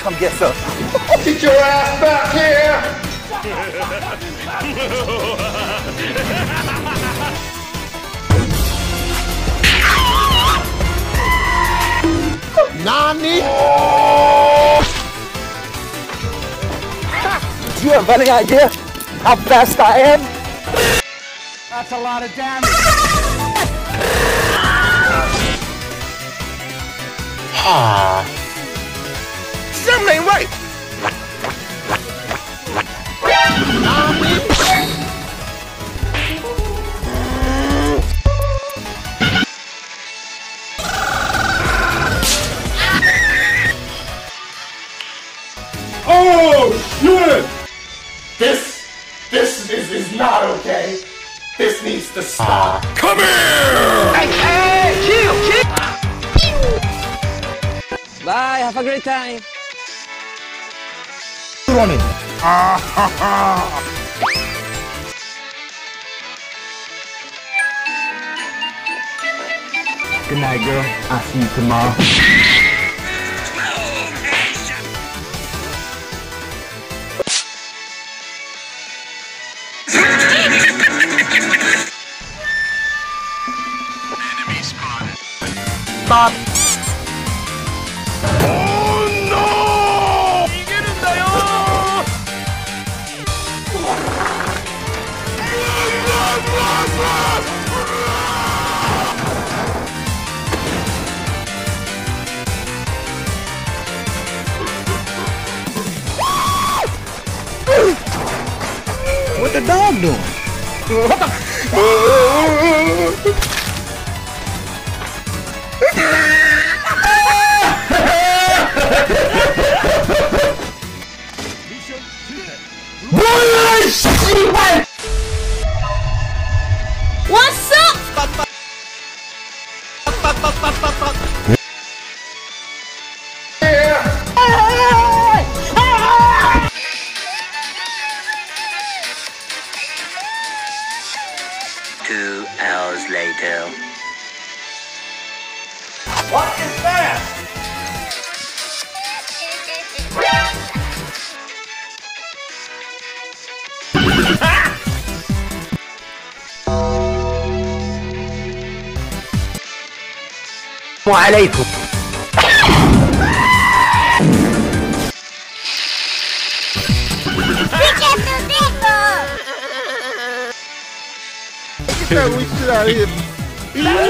Come get some. Get your ass back here! Nani? Do you have any idea how fast I am? That's a lot of damage. Ah. Something ain't right. Oh, shit! This, this is, is not okay. This needs to stop. Ah. Come here! Bye, have a great time. Running. Good night, girl. I'll see you tomorrow. Stop. What the dog doing? What's up? Two hours later. What is that? وعليكم we shit out of here.